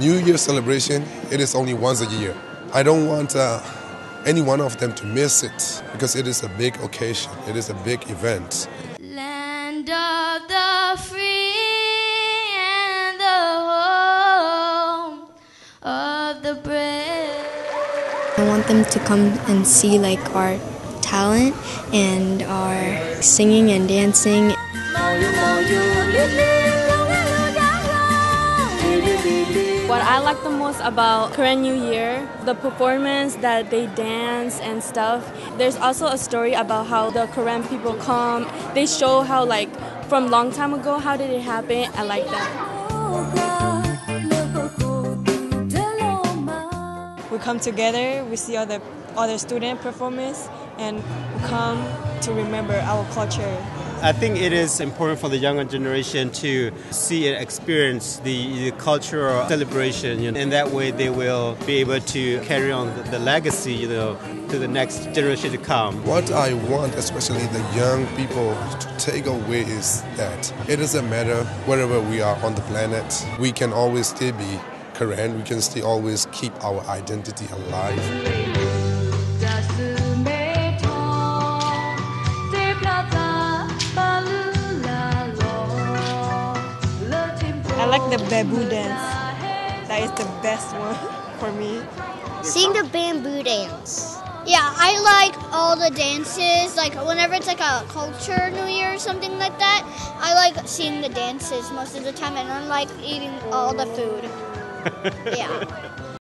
New Year celebration, it is only once a year. I don't want uh, any one of them to miss it because it is a big occasion, it is a big event. Land of the free and the home of the brave. I want them to come and see like our talent and our singing and dancing. I like the most about Karen New Year, the performance that they dance and stuff. There's also a story about how the Karen people come. They show how like from long time ago how did it happen. I like that. We come together, we see other other student performance and we come to remember our culture. I think it is important for the younger generation to see and experience the, the cultural celebration. You know, and that way they will be able to carry on the, the legacy, you know, to the next generation to come. What I want, especially the young people, to take away is that it doesn't matter wherever we are on the planet, we can always still be Karen, we can still always keep our identity alive. Like the bamboo dance. That is the best one for me. Seeing the bamboo dance. Yeah, I like all the dances. Like whenever it's like a culture New Year or something like that, I like seeing the dances most of the time, and I like eating all the food. yeah.